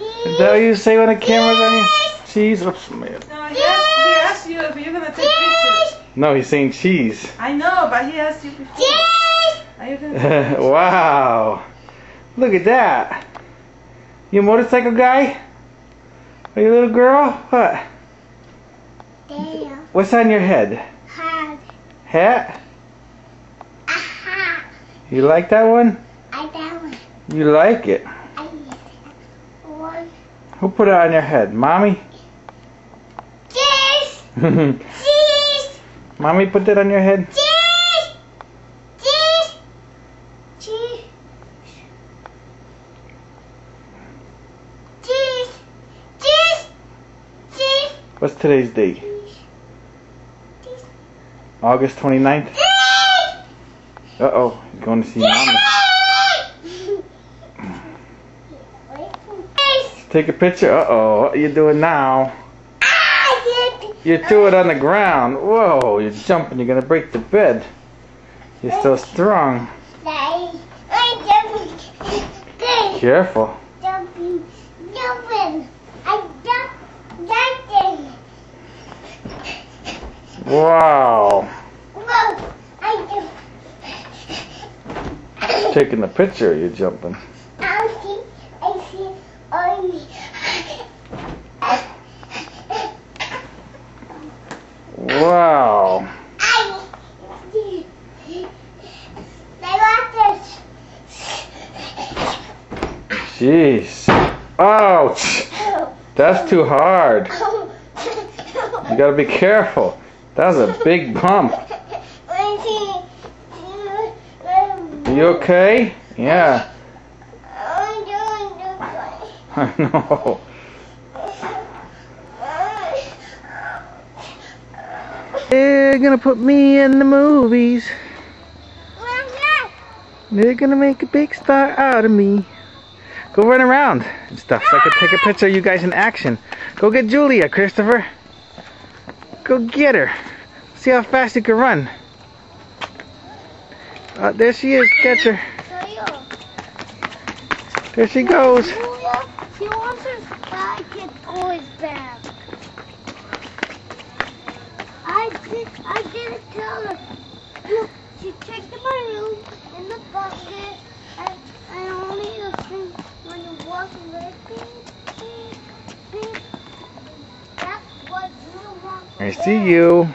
Is that what you say when the camera's on you? Cheese? Oops, man. No, he asked, he asked you if you're gonna take pictures. No, he's saying cheese. I know, but he asked you before. Are you gonna? wow. Look at that. You a motorcycle guy? Are you a little girl? What? There. What's on your head? Hat. Hat? Aha. You like that one? I like that one. You like it. Who put it on your head? Mommy? Cheese. Cheese. Mommy put that on your head? Cheese. Cheese. Cheese. Cheese. Cheese. Cheese. What's today's date? August 29th? Uh-oh. Going to see Mommy. Take a picture? Uh-oh. What are you doing now? You threw it on the ground. Whoa, you're jumping. You're going to break the bed. You're so strong. Careful. I. Wow. Whoa. Taking the picture, you're jumping. I see, I see, only. Wow. I see. I want Jeez. Ouch. That's too hard. You gotta be careful. That was a big bump. You okay? Yeah. I'm doing this I know. They're gonna put me in the movies. They're gonna make a big star out of me. Go run around and stuff so I can take a picture of you guys in action. Go get Julia, Christopher. Go get her. See how fast you can run. Uh, there she is. Catch her. There she goes. She wants her toys back. I did, I didn't tell her. She checked my room in the bucket. and I only want. I see you.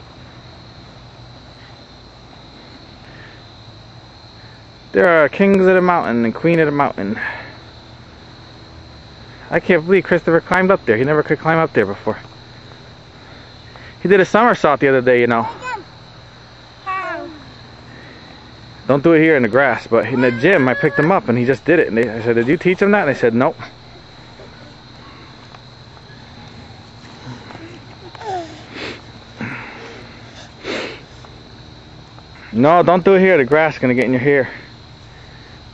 There are kings of the mountain and queen of the mountain. I can't believe Christopher climbed up there. He never could climb up there before. He did a somersault the other day, you know. Don't do it here in the grass, but in the gym, I picked him up and he just did it. And they, I said, Did you teach him that? And they said, Nope. No, don't do it here. The grass is going to get in your hair.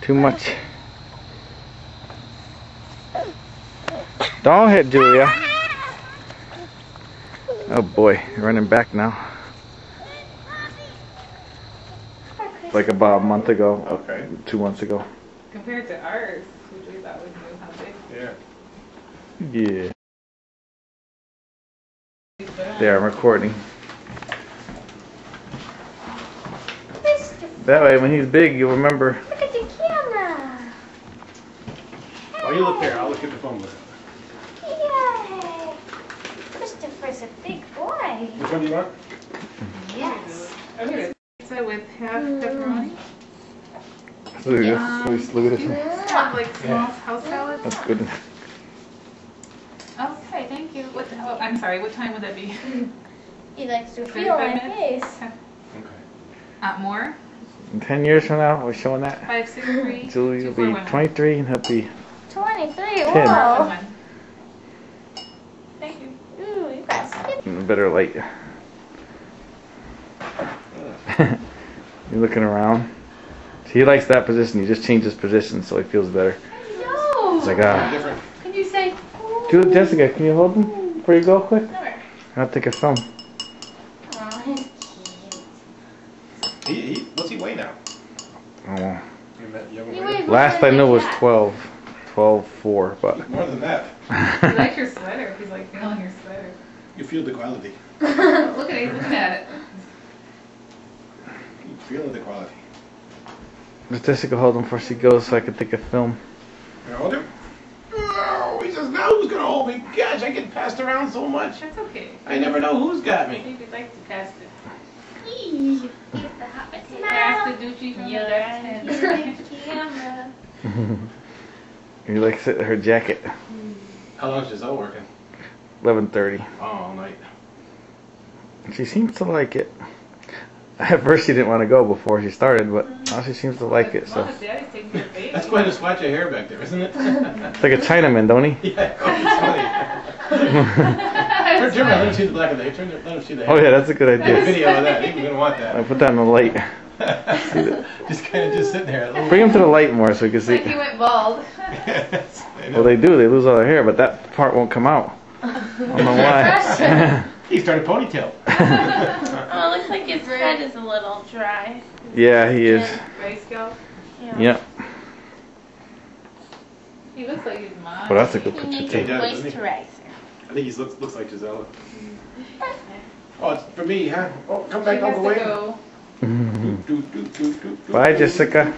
Too much. Don't hit Julia. Oh boy, running back now. Like about a month ago. Okay. Two months ago. Compared to ours, which we thought was new, how big. Yeah. Yeah. There, I'm recording. That way, when he's big, you'll remember. Look at the camera. Oh, you look there. I'll look at the phone with it. Yay. Christopher's a big boy. Which one do you want? Yes. Okay. Pizza with half pepperoni. Look at this. Um, Look at- Look at this one. Have like small house salad. That's good. Okay, thank you. What? Oh, I'm sorry. What time would that be? He likes to 35 minutes. Okay. Uh, more? In 10 years from now, we're showing that. Five, six, three. Julie will be one. 23 and he'll be 23. Ten. Whoa. Thank you. Ooh, you got skip. a better light. You're looking around. He likes that position. He just changed his position so he feels better. No. It's like, ah. Can you say? Julie, Jessica, can you hold him before you go quick? Sure. I'll take a film. Oh, he's cute. He, he, what's he weigh now? Oh, You met young He man? last I more than knew was cat. 12. 12 4, but. More than that. He likes your sweater. He's like feeling your sweater. You feel the quality. Look at it. He's looking at it. You feel the quality. Miss Jessica hold him before she goes so I can take a film. Can hold him? Oh, he says, now who's gonna hold me? Gosh, I get passed around so much. That's okay. I never know who's got me. If you'd like to pass it. Eee. Get the hot potato. Smile. Pass the Gucci from You're the left on camera. he likes her jacket. How long is Giselle working? 11:30. Oh, all night. She seems to like it. At first, she didn't want to go before she started, but now she seems to like it. So as Daddy's taking care of baby. That's quite a swatch of hair back there, isn't it? it's like a Chinaman, don't he? yeah, oh, it's funny. Turn, turn around, let him see the black of the hair. Turn, let him see the hair. Oh yeah, that's a good idea. video of that. He's gonna want that. I put that in the light. just kind of just sitting there. a little- Bring him to the light more so we can see. Like he went bald. Yes, I. Well, they do. They lose all their hair, but that part won't come out. I don't know why. He started ponytail. Oh, it looks like his head is a little dry. yeah, he is. Grayscale. Yeah. Yep. He looks like his mom. Well, that's a good He picture needs too. a He does, he? moisturizer. I think he looks looks like Giselle. Mm-hmm. Oh, it's for me, huh? Oh, come back, has the way. Do, do, do. Bye, Jessica.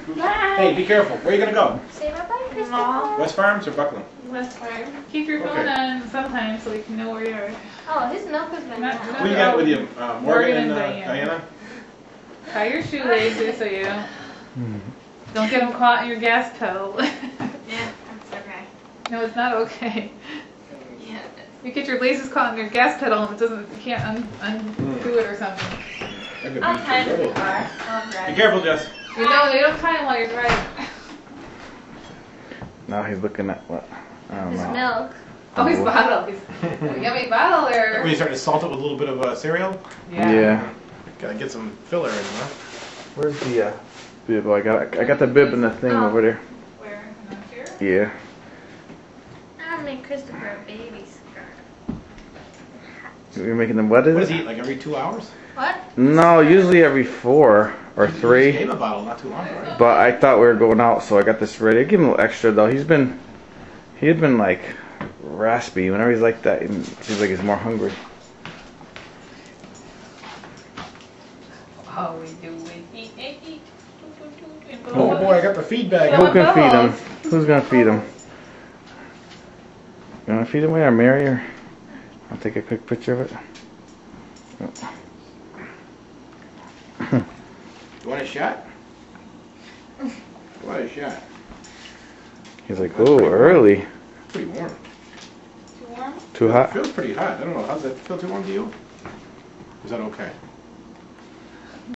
Hey, be careful. Where are you gonna go? Say bye-bye, Christopher. Mom. West Farms or Buckland? West Farms. Keep your phone Okay. on sometimes so we can know where you are. Oh, his milk has been Not- out. Who you got with you? Uh, Morgan, Morgan and and uh, Diana. Diana? Tie your shoelaces so you don't don't get them caught in your gas pedal. Yeah, that's okay. no, it's not okay. Yeah. You get your laces caught in your gas pedal and it doesn't, you can't un, undo it or something. That could I'll be tie it to the brutal. car. I'll Be drive. careful, Jess. You know, you don't tie them while you're driving. Now he's looking at what? I don't His know. milk. Oh, he's bottle. He's a yummy bottle Are there. you starting to salt it with a little bit of uh, cereal? Yeah. Gotta get some filler in, huh? Where's the uh, bib? Oh, I got I got the bib and the thing Oh. over there. Where? Not here? Yeah. I'm making Christopher a baby skirt. You're making them. What is What it? he eat, like every two hours? What? No, usually every four or three. gave him a bottle not too long ago, right? But I thought we were going out, so I got this ready. I give him a little extra though. He's been, he had been like raspy. Whenever he's like that, it seems like he's more hungry. All we do is eat, eat, eat. Oh boy, I got the feedback. bag. Who can feed him? Who's gonna feed him? You wanna feed him away or Mary or? I'll take a quick picture of it. You want a shot? You want a shot? He's like, oh, early. Pretty warm. Too? Too It feels pretty hot. I don't know. How's that feel too warm to you? Is that okay?